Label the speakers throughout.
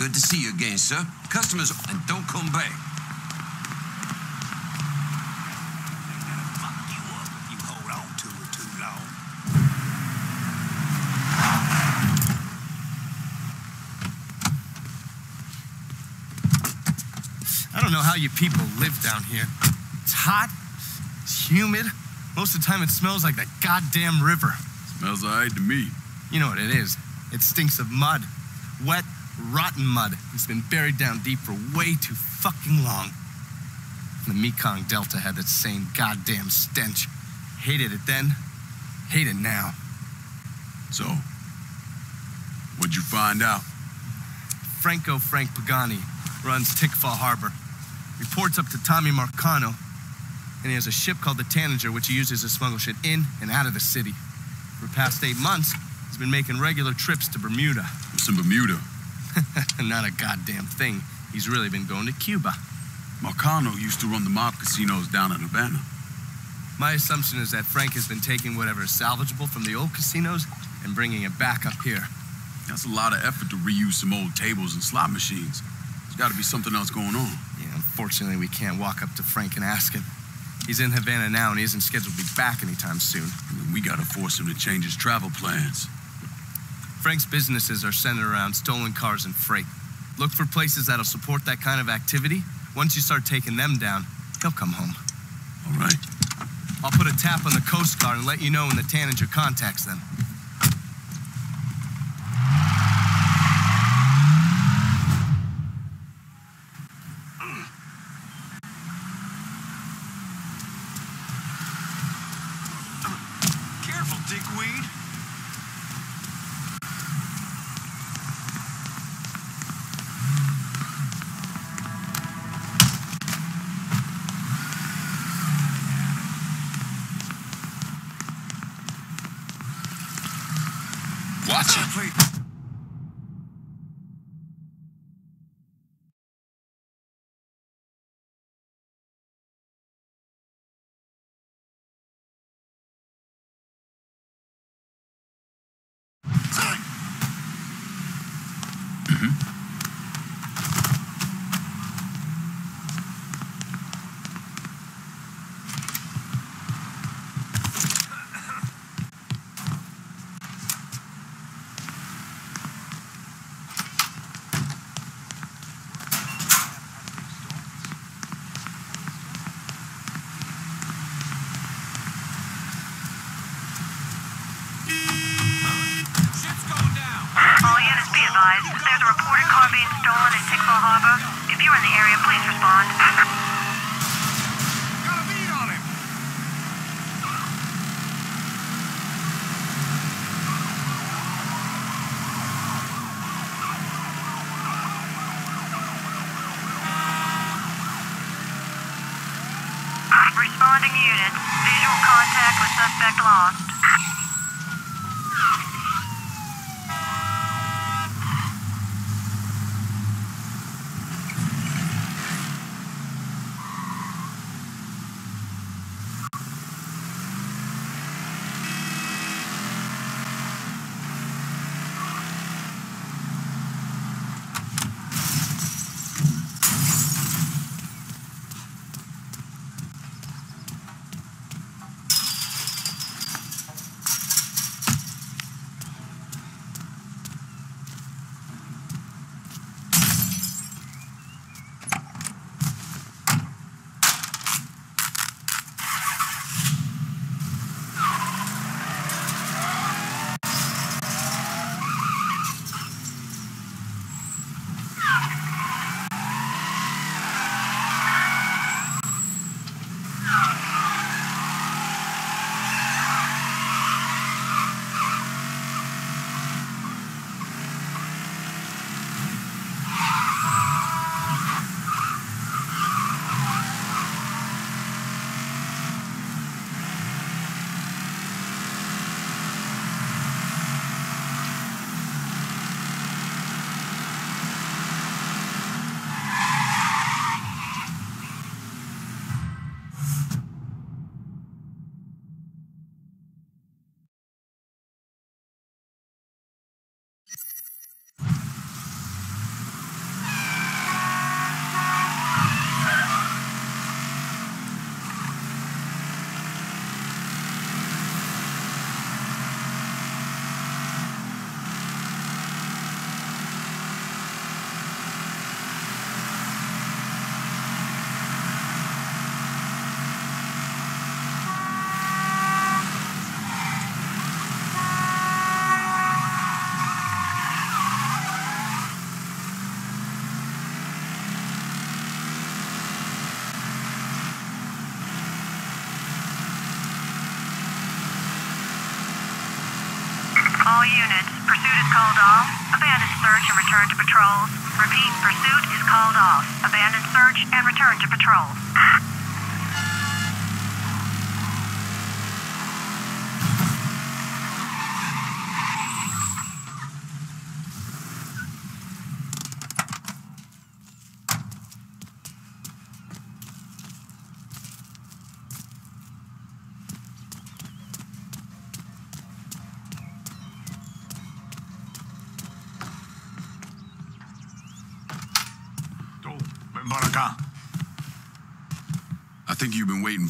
Speaker 1: Good to see you again, sir. Customers, and don't come back.
Speaker 2: Fuck you up if you hold on to it too long.
Speaker 3: I don't know how you people live down here. It's hot, it's humid. Most of the time it smells like that goddamn river.
Speaker 4: Smells alright to me.
Speaker 3: You know what it is. It stinks of mud. Wet, rotten mud. It's been buried down deep for way too fucking long. The Mekong Delta had that same goddamn stench. Hated it then, hate it now.
Speaker 4: So, what'd you find out?
Speaker 3: Franco Frank Pagani runs Tickfaw Harbor. Reports up to Tommy Marcano, and he has a ship called the Tanager, which he uses to smuggle shit in and out of the city. For the past eight months, he's been making regular trips to Bermuda.
Speaker 4: What's in Bermuda?
Speaker 3: Not a goddamn thing. He's really been going to Cuba.
Speaker 4: Marcano used to run the mob casinos down in Havana.
Speaker 3: My assumption is that Frank has been taking whatever is salvageable from the old casinos and bringing it back up here.
Speaker 4: That's a lot of effort to reuse some old tables and slot machines. There's got to be something else going on.
Speaker 3: Yeah, unfortunately, we can't walk up to Frank and ask him. He's in Havana now, and he isn't scheduled to be back anytime soon.
Speaker 4: We got to force him to change his travel plans.
Speaker 3: Frank's businesses are centered around stolen cars and freight. Look for places that'll support that kind of activity. Once you start taking them down, he'll come home.
Speaker 4: All right.
Speaker 3: I'll put a tap on the Coast Guard and let you know when the Tanager contacts them.
Speaker 2: Careful, dickweed.
Speaker 4: Watch it.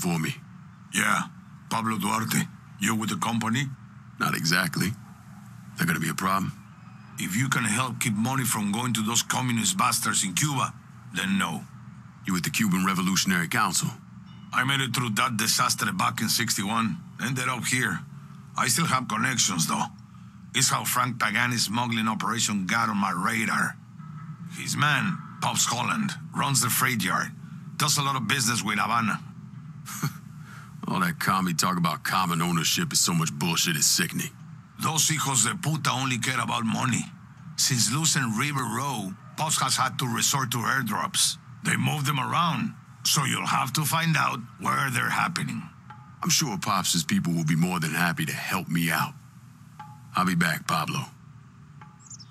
Speaker 4: For me.
Speaker 2: Yeah, Pablo Duarte. You with the company?
Speaker 4: Not exactly. That gonna be a problem?
Speaker 2: If you can help keep money from going to those communist bastards in Cuba, then no.
Speaker 4: You with the Cuban Revolutionary Council?
Speaker 2: I made it through that disaster back in 61. Ended up here. I still have connections, though. It's how Frank Pagani's smuggling operation got on my radar. His man, Pops Holland, runs the freight yard. Does a lot of business with Havana.
Speaker 4: All that commie talk about common ownership is so much bullshit, it's sickening.
Speaker 2: Those hijos de puta only care about money. Since losing River Row, Pops has had to resort to airdrops. They move them around, so you'll have to find out where they're happening.
Speaker 4: I'm sure Pops' people will be more than happy to help me out. I'll be back, Pablo.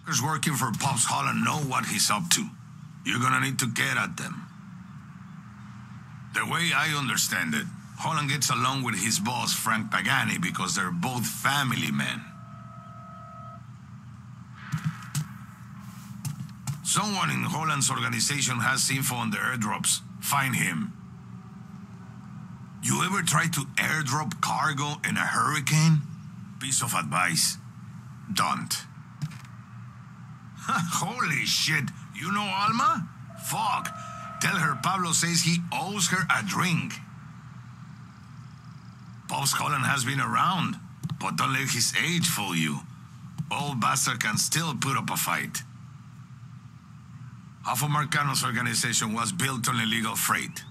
Speaker 2: Workers working for Pops Holland know what he's up to. You're gonna need to get at them. The way I understand it, Holland gets along with his boss, Frank Pagani, because they're both family men. Someone in Holland's organization has info on the airdrops. Find him. You ever try to airdrop cargo in a hurricane? Piece of advice. Don't. Holy shit. You know Alma? Fuck. Tell her Pablo says he owes her a drink. Pops Holland has been around, but don't let his age fool you. Old bastard can still put up a fight. Half of Marcano's organization was built on illegal freight.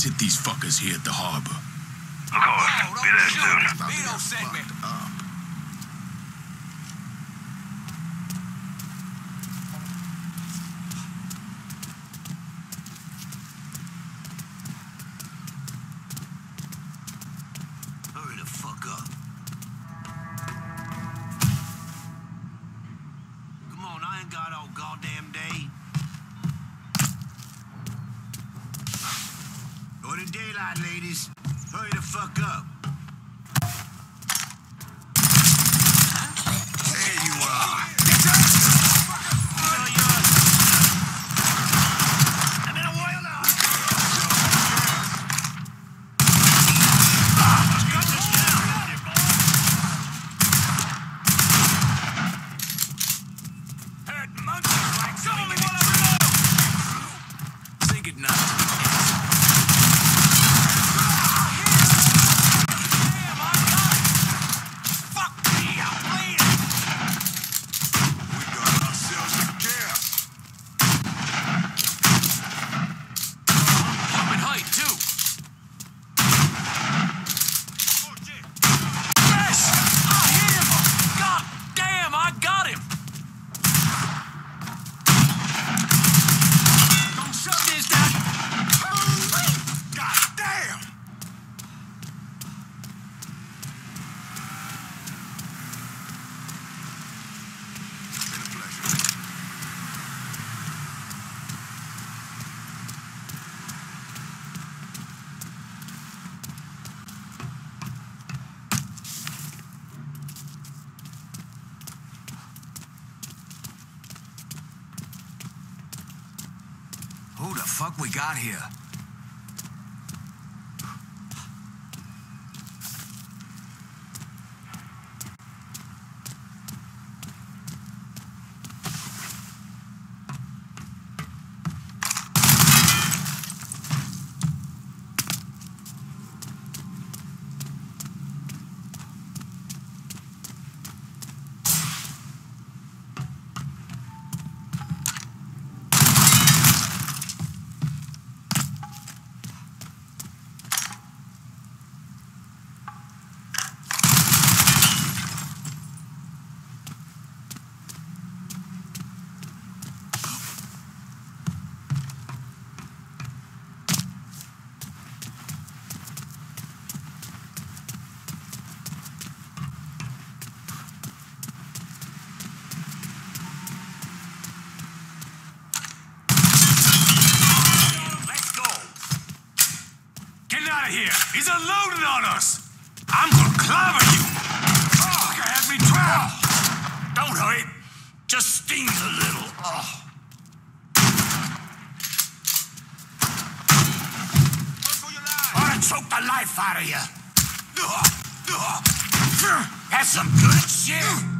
Speaker 4: Let's hit these fuckers here at the harbor.
Speaker 2: Of course. Be there soon.
Speaker 3: Vito sent me.
Speaker 1: broader daylight, ladies. Hurry the fuck up. out here. He's unloaded on us! I'm gonna clobber you! Oh, you had me trapped! Don't hurt. Just stings a little. Oh. I wanna choke the life out of you. That's some good shit.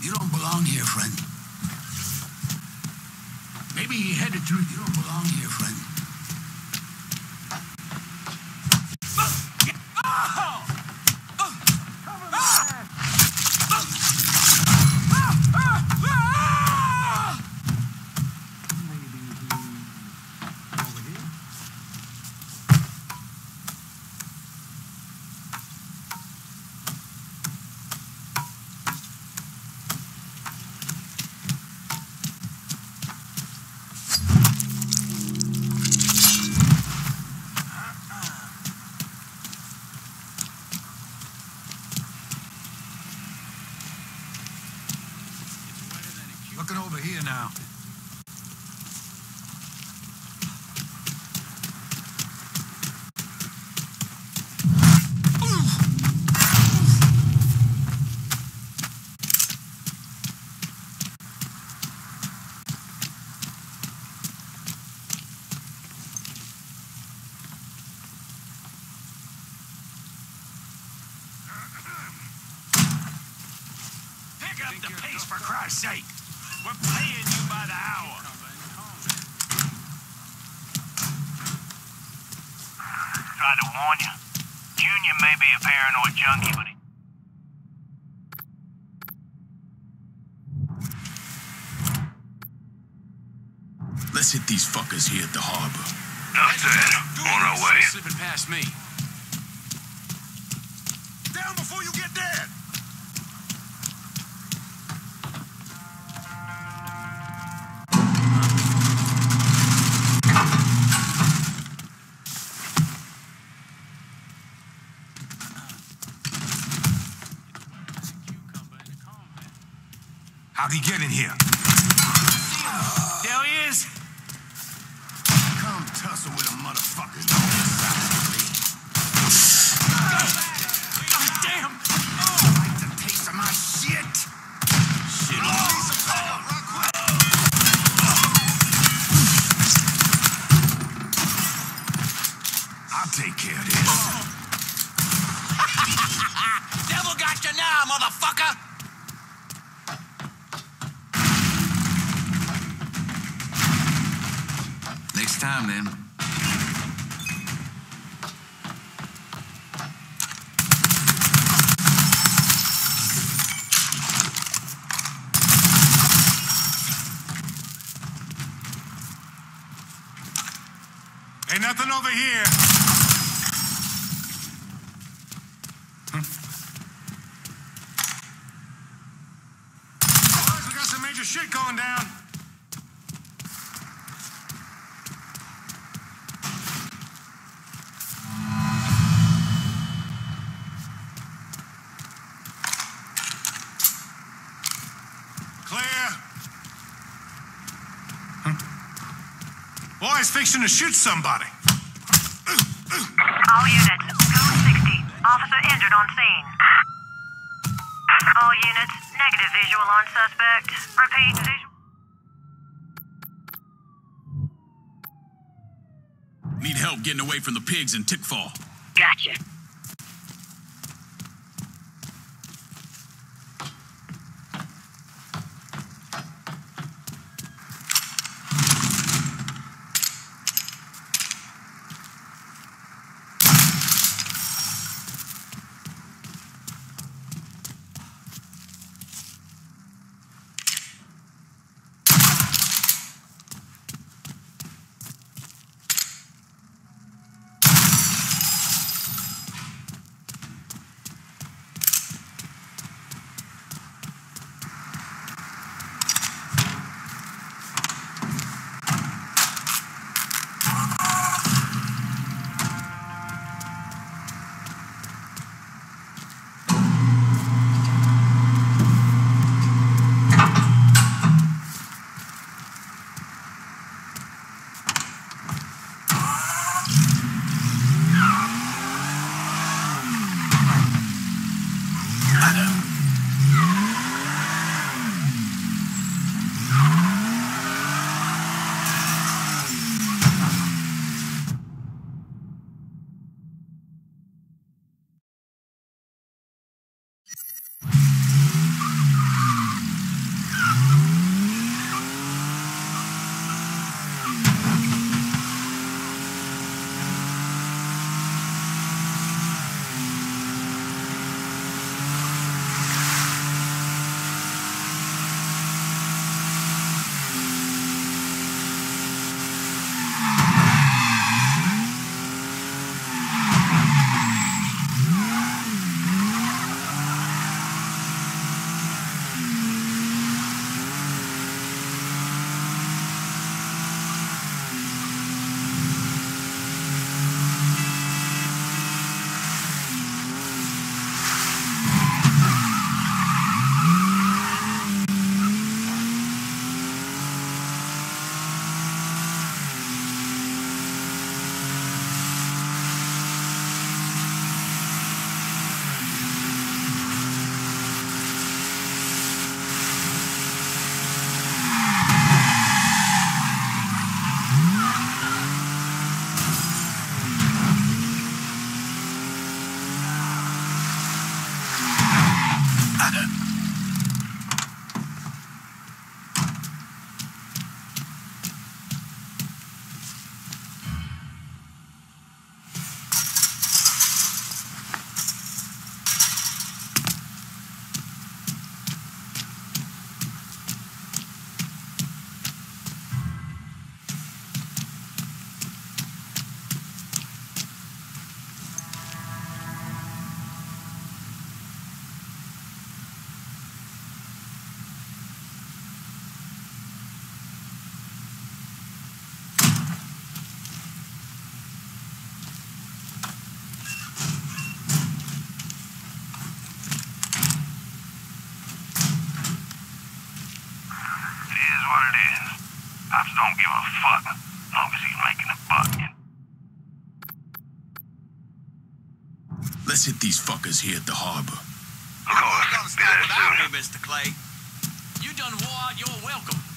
Speaker 5: You
Speaker 6: don't belong here, friend.
Speaker 7: Maybe he headed through. You don't belong here, friend. Pace, Christ's sake. We're paying you by the hour. Tried to warn you. Junior may be a paranoid junkie, but he...
Speaker 4: Let's hit these fuckers here at the harbor.
Speaker 7: Enough said. On our way.
Speaker 1: Slipping past me. How'd get in here?
Speaker 7: Over here. Boys, we got some major shit going down. Clear. Boys, fixing to shoot somebody.
Speaker 8: Officer injured on scene. All units, negative visual on suspect. Repeat, visual.
Speaker 4: Need help getting away from the pigs in Tickfaw.
Speaker 9: Gotcha. what it is.
Speaker 10: Pops don't give a fuck, as long as he's making a buck.
Speaker 4: Let's hit these fuckers here at the harbor.
Speaker 10: Of course. You're not gonna stop without me,
Speaker 7: Mr. Clay. You done wore out your welcome.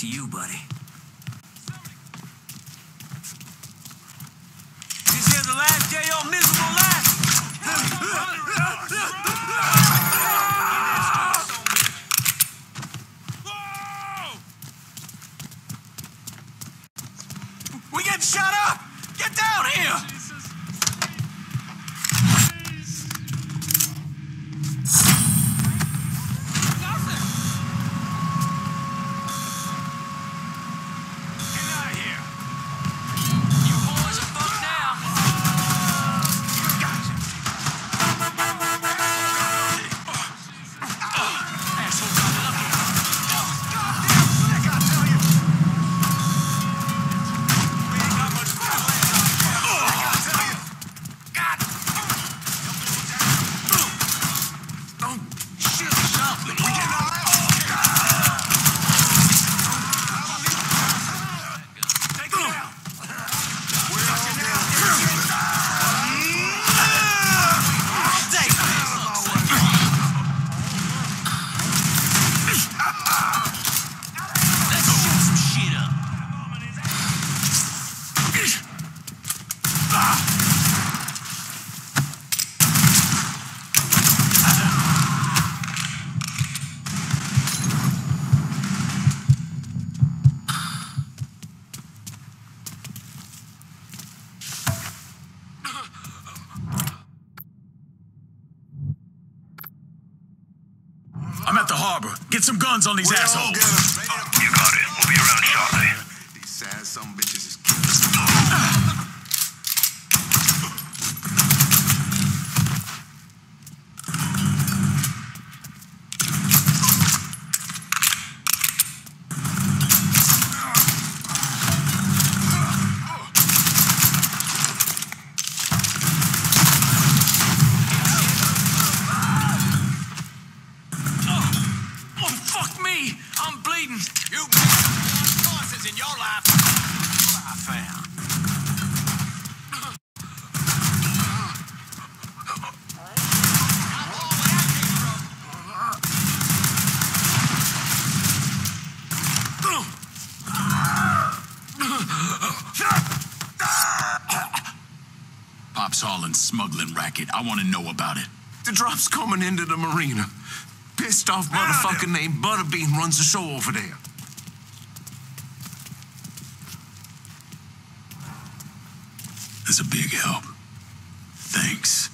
Speaker 1: To you, buddy.
Speaker 4: On these assholes.
Speaker 7: I
Speaker 4: want to know about it.
Speaker 11: The drop's coming into the marina. Pissed off motherfucker named Butterbean runs the show over there.
Speaker 4: That's a big help. Thanks.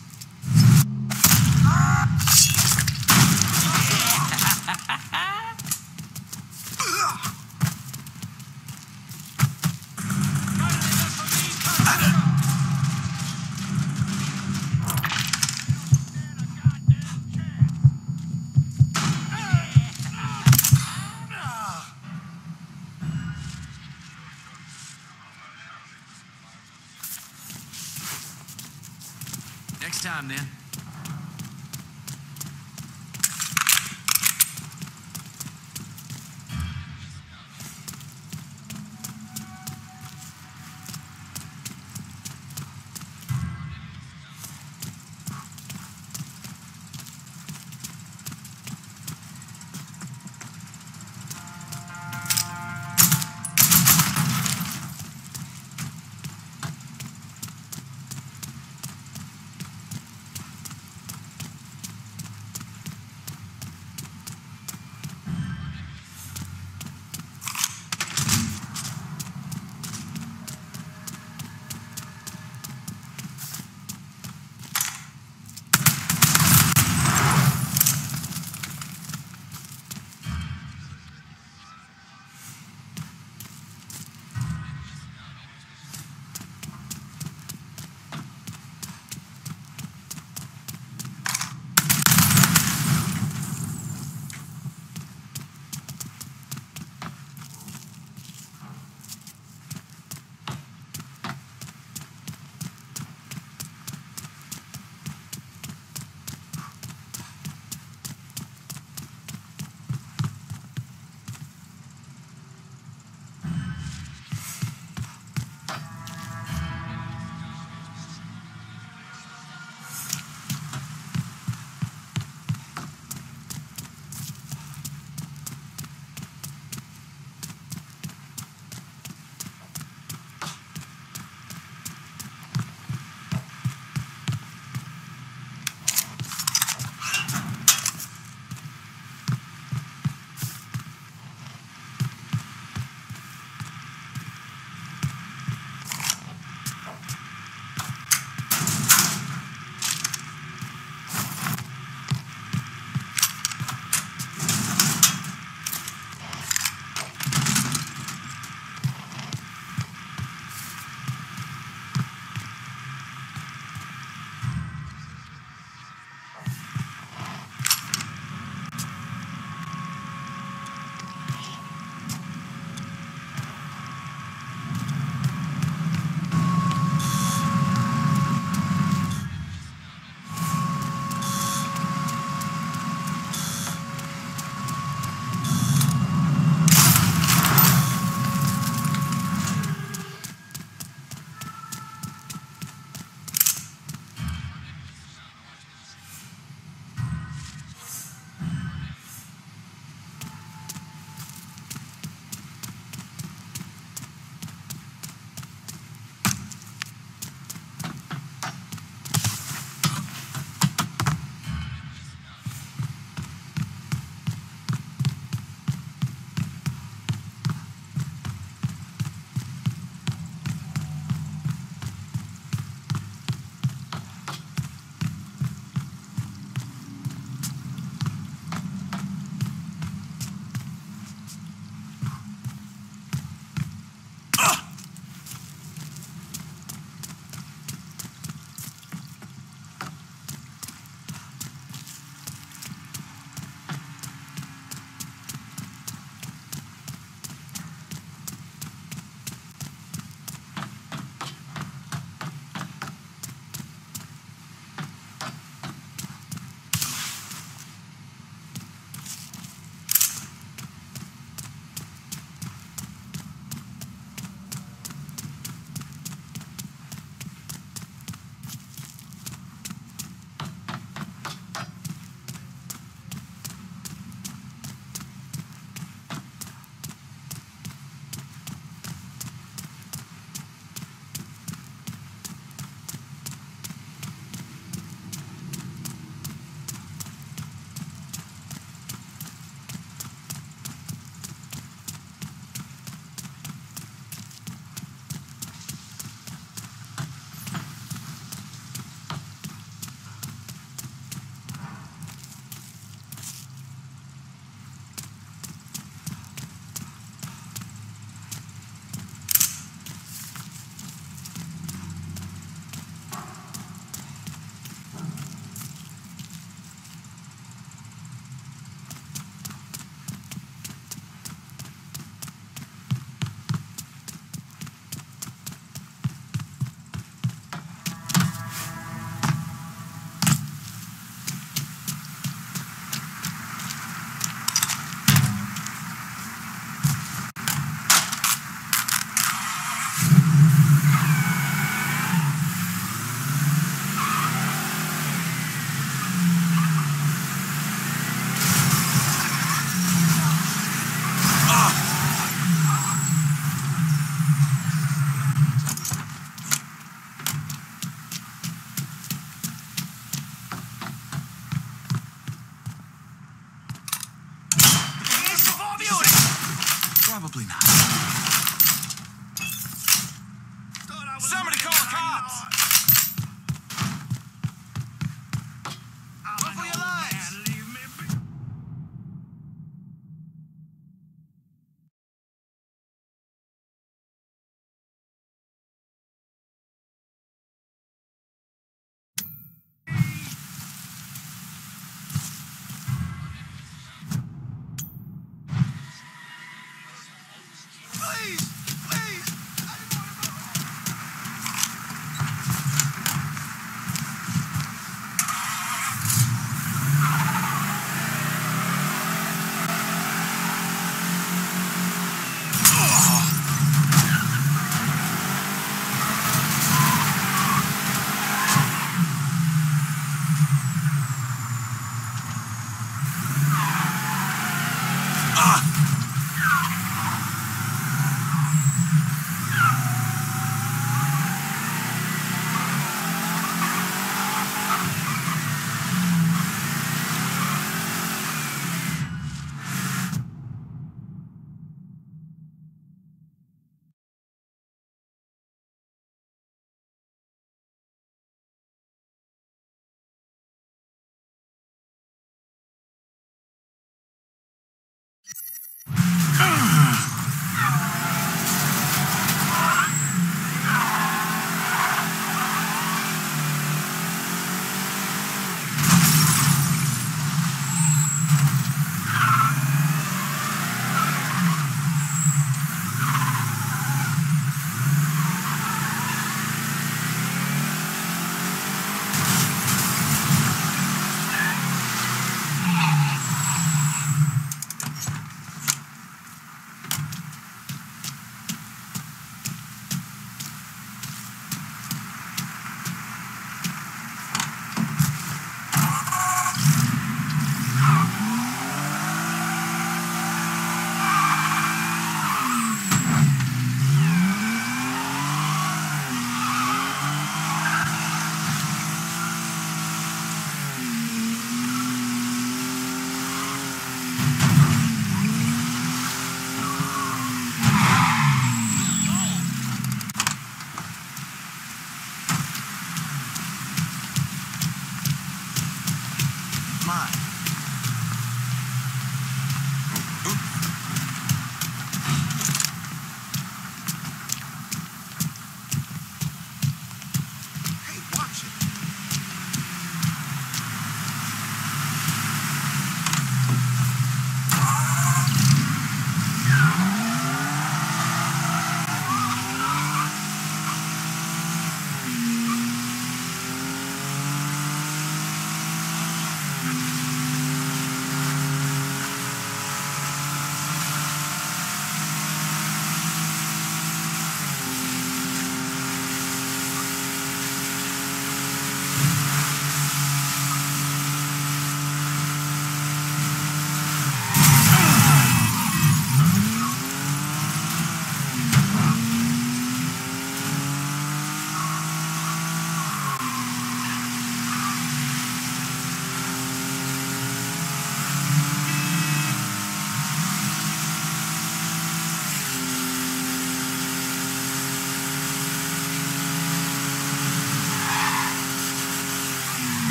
Speaker 4: mine.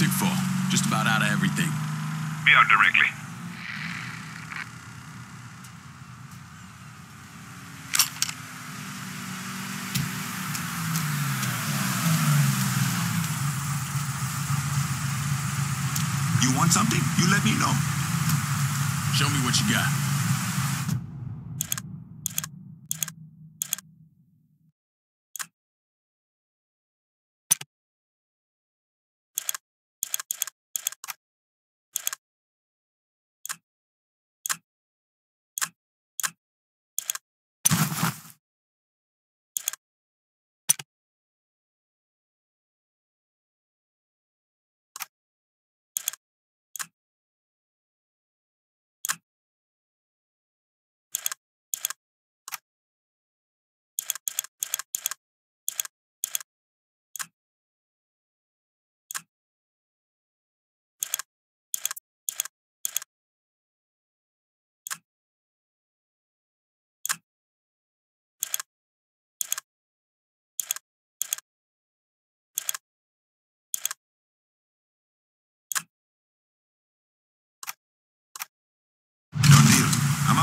Speaker 4: Just about out of everything.
Speaker 10: Be out directly.
Speaker 11: You want something? You let me know.
Speaker 4: Show me what you got.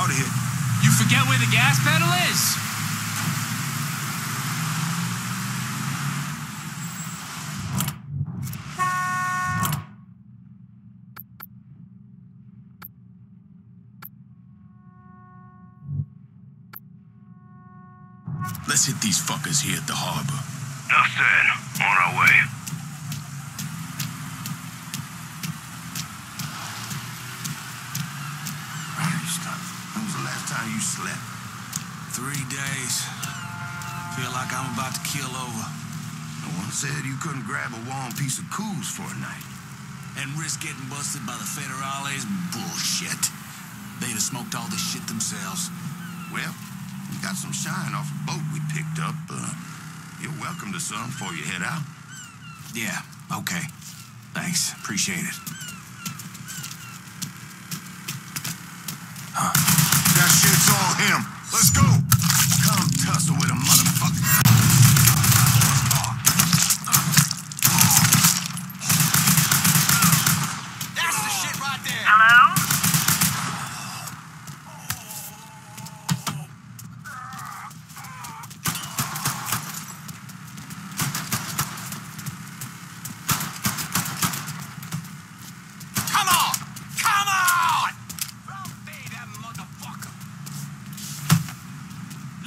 Speaker 11: Out of here.
Speaker 1: You forget where the gas pedal is?
Speaker 4: Let's hit these fuckers here at the harbor.
Speaker 10: Said. On our way.
Speaker 11: Christ, when was the last time you slept?
Speaker 1: Three days. Feel like I'm about to kill over.
Speaker 11: No one said you couldn't grab a warm piece of coos for a night.
Speaker 1: And risk getting busted by the federales? Bullshit. They'd have smoked all this shit themselves.
Speaker 11: Well, we got some shine off a boat we picked up. Uh, you're welcome to some before you head out.
Speaker 1: Yeah, okay. Thanks. Appreciate it.
Speaker 11: That shit's all him. Let's go. Come tussle with a motherfucker.
Speaker 1: That's the shit right there.
Speaker 8: Hello?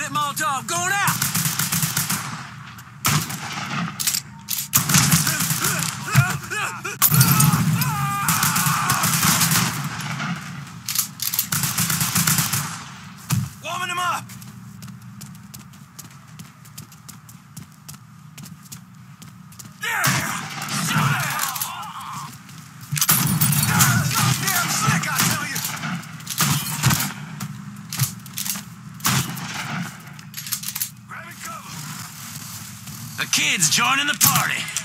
Speaker 12: that Molotov. Going out.
Speaker 7: Warming him up! Yeah! Shoot it! Goddamn sick, I tell you! Grabbing cover.
Speaker 1: The kid's joining the party.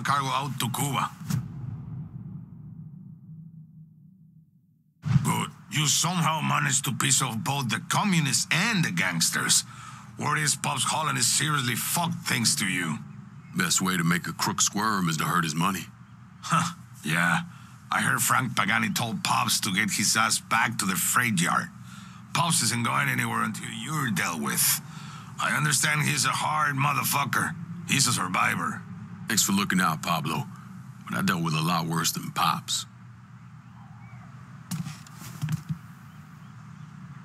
Speaker 2: More cargo out to Cuba. Good. You somehow managed to piss off both the communists and the gangsters. Word is Pops Holland is seriously fucked thanks to you.
Speaker 4: Best way to make a crook squirm is to hurt his money.
Speaker 2: Huh. Yeah. I heard Frank Pagani told Pops to get his ass back to the freight yard. Pops isn't going anywhere until you're dealt with. I understand he's a hard motherfucker. He's a survivor.
Speaker 4: Thanks for looking out, Pablo. But I dealt with a lot worse than Pops.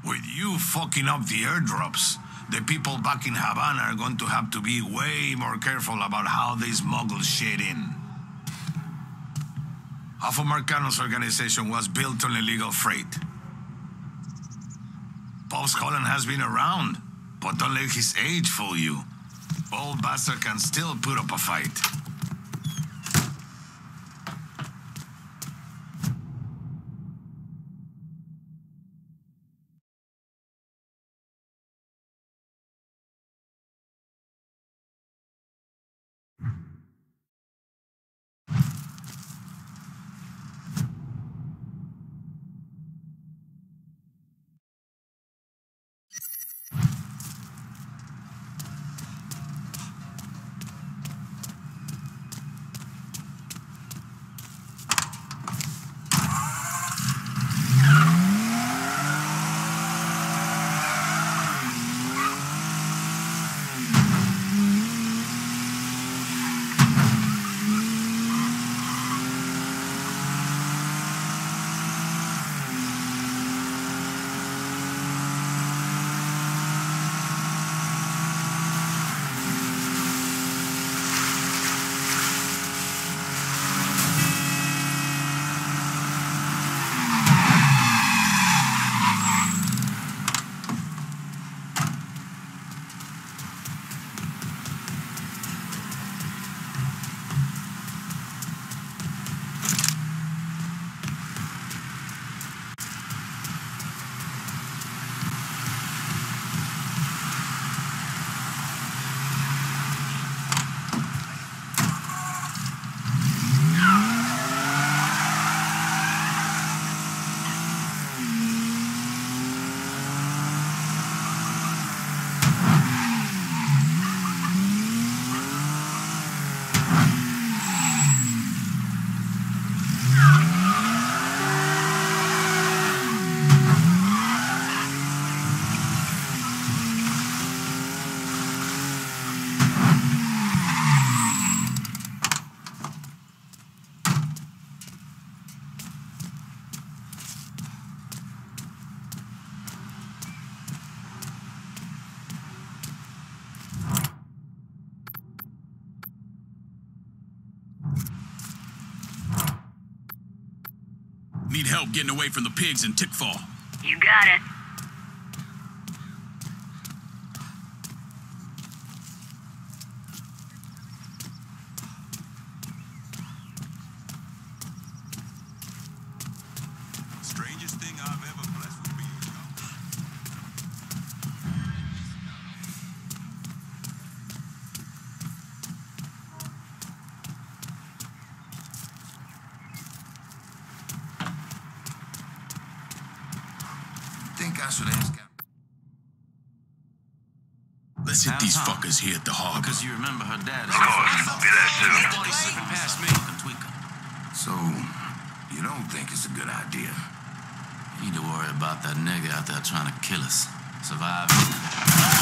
Speaker 2: With you fucking up the airdrops, the people back in Havana are going to have to be way more careful about how they smuggle shit in. Half of Marcano's organization was built on illegal freight. Pops Holland has been around, but don't let his age fool you. Old bastard can still put up a fight.
Speaker 4: Help getting away from the pigs in Tickfaw.
Speaker 9: You got it.
Speaker 10: Strangest thing I've ever blessed with being
Speaker 2: Think I should ask him.
Speaker 4: Let's hit these fuckers here at the harbor.
Speaker 1: Because you remember her dad.
Speaker 10: Of course. Be there soon.
Speaker 1: Nobody's slipping past me.
Speaker 2: So, you don't think it's a good idea?
Speaker 1: You need to worry about that nigga out there trying to kill us. Survive.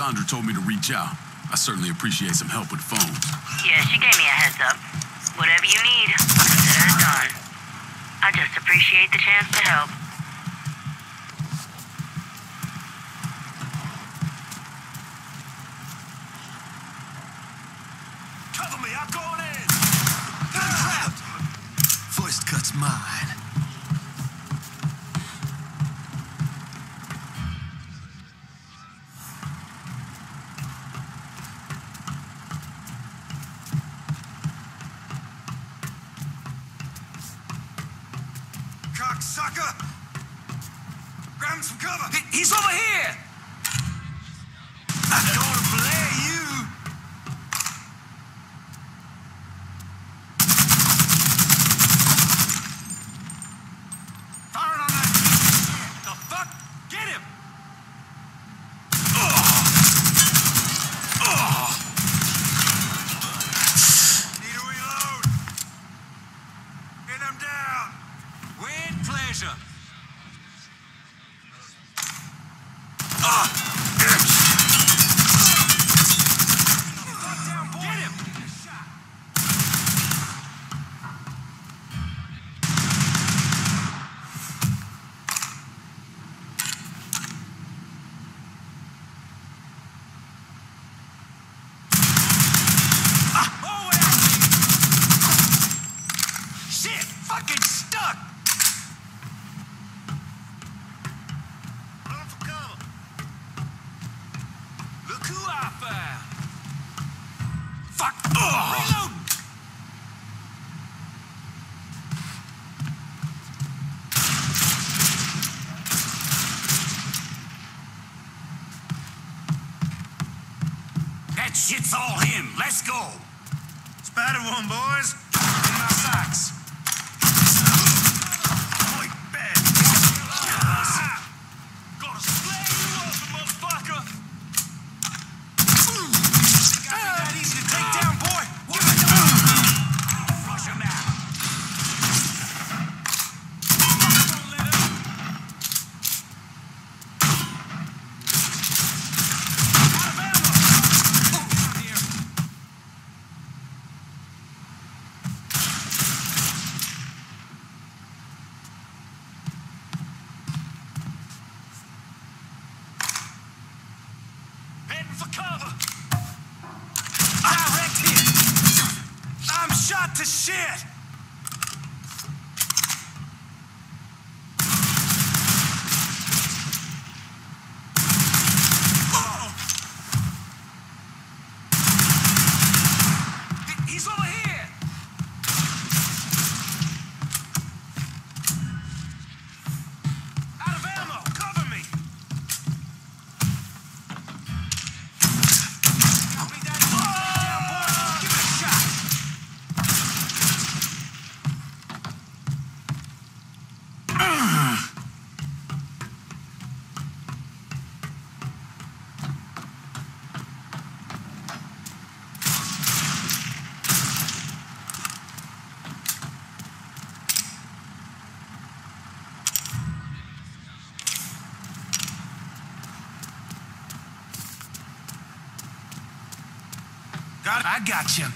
Speaker 4: Sandra told me to reach out. I certainly appreciate some help with the phone.
Speaker 9: Yeah, she gave me a heads up. Whatever you need, consider it done. I just appreciate the chance to help.
Speaker 1: Shit's all him. Let's go.
Speaker 7: Spider one, boys. I, I got you.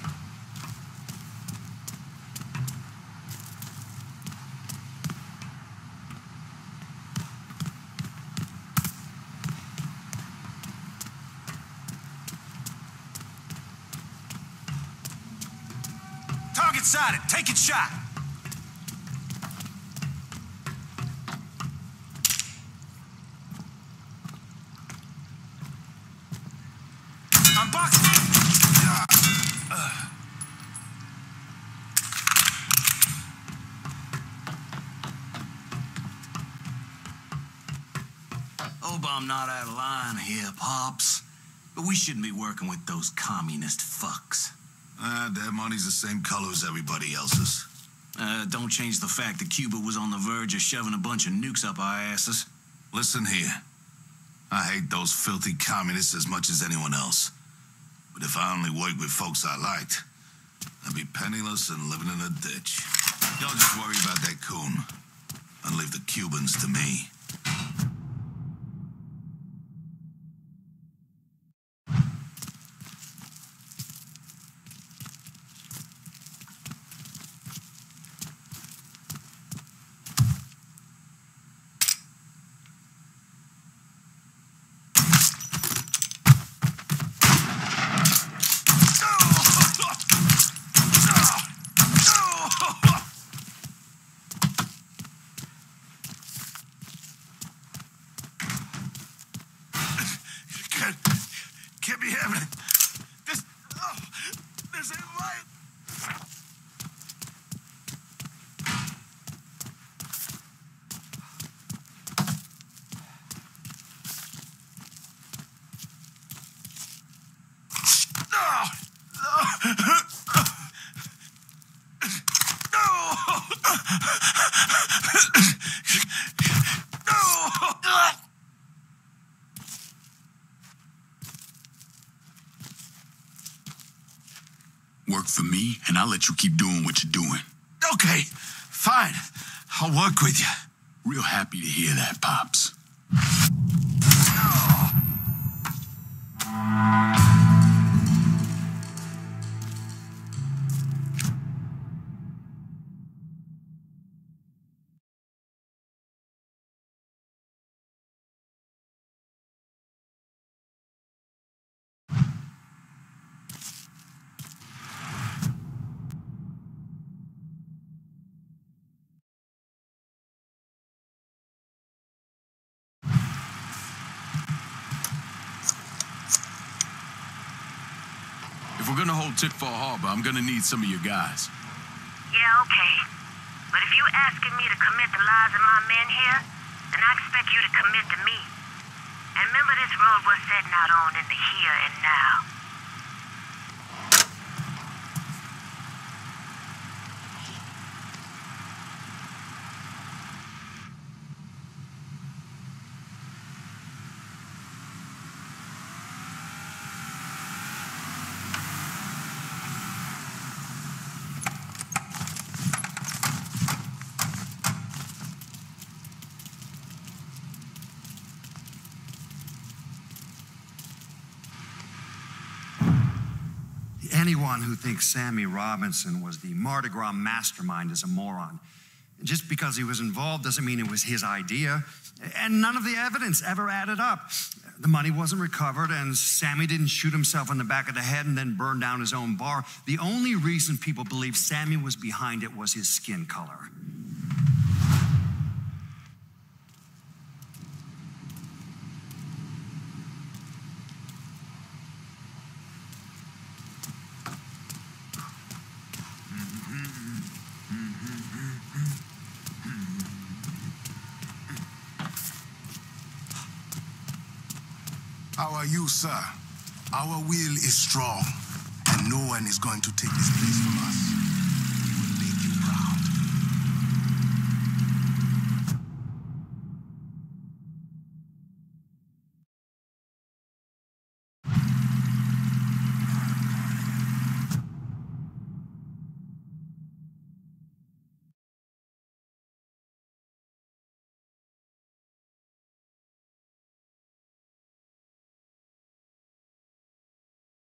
Speaker 7: Target sighted. Take it shot.
Speaker 1: Hope I'm not out of line here, Pops. But we shouldn't be working with those communist fucks.
Speaker 11: Ah, their money's the same color as everybody else's.
Speaker 1: Uh, don't change the fact that Cuba was on the verge of shoving a bunch of nukes up our asses.
Speaker 11: Listen here. I hate those filthy communists as much as anyone else. But if I only worked with folks I liked, I'd be penniless and living in a ditch. Y'all just worry about that coon and leave the Cubans to me. Can't, can't be happening. This, oh, this ain't right. No! No!
Speaker 4: Work for me, and I'll let you keep doing what you're doing.
Speaker 11: Okay, fine. I'll work with you.
Speaker 4: Real happy to hear that, Pops. Gonna hold Tickfaw Harbor, I'm gonna need some of your guys.
Speaker 8: Yeah, okay. But if you're asking me to commit the lives of my men here, then I expect you to commit to me. And remember this road we're setting out on in the here and now.
Speaker 13: Anyone who thinks Sammy Robinson was the Mardi Gras mastermind is a moron. Just because he was involved doesn't mean it was his idea. And none of the evidence ever added up. The money wasn't recovered, and Sammy didn't shoot himself in the back of the head and then burn down his own bar. The only reason people believe Sammy was behind it was his skin color.
Speaker 7: How are you, sir? Our will is strong, and no one is going to take this place from us.